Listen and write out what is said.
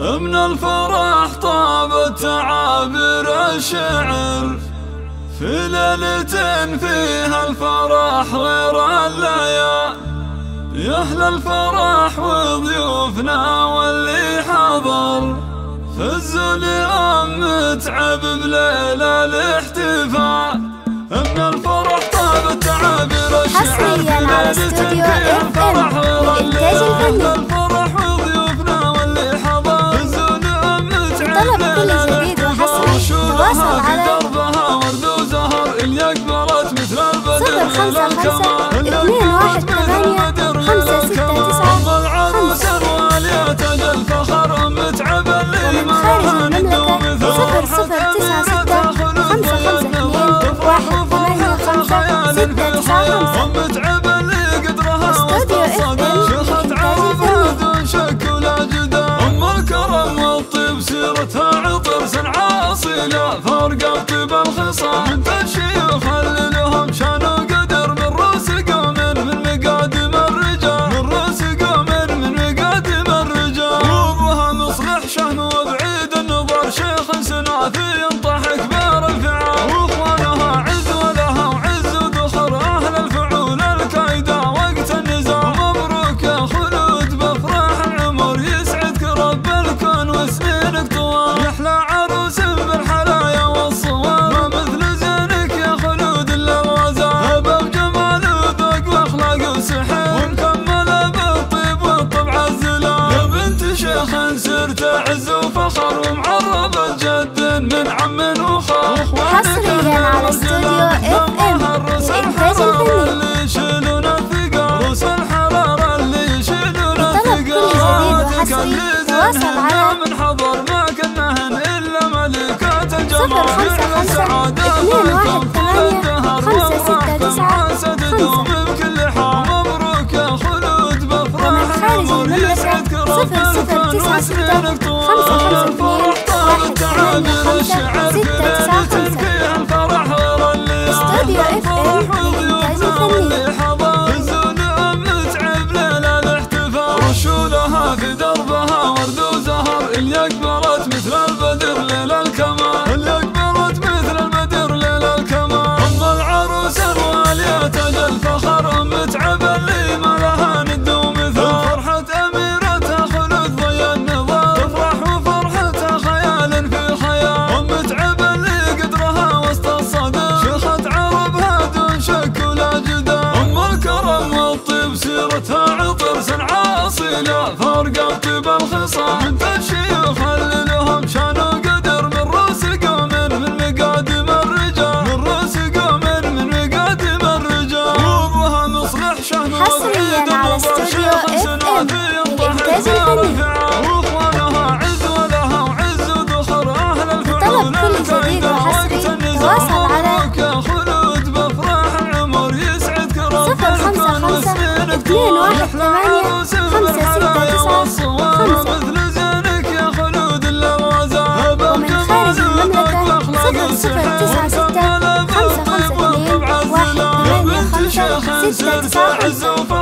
من الفرح طابت عابر الشعر في ليلة فيها الفرح غير الليال أهل الفرح وضيوفنا واللي حضر فز لأم متعب بليلة الاحتفال. من الفرح طابت عابر الشعر في ليلة فيها الفرح غير الليال المرهن الدوم صفر صفر اللي قدرها واستصعب شيخة عرفة دون شك ولا جدال أم كرم والطيب سيرتها عطر عاصي لا فرقت بالخصام من تشيخها حصل من حضر ما كنا إلا ملكات الجماهير. السعادة لكم كلها خمسة تسعة سددوا من كل حال مبروك يا خلود. بفرح العمر يسعدك رب الكون وسنينك طول الفرح؟ طاب التعابير الشعر في أحلى عروس المرحله يا وصوره مثل زينك يا خلود اللوازع هبك مازلك واخلاق السحر. ومكمله بالطيب والطبع الزلام بنت شيخ سر فعز وفرح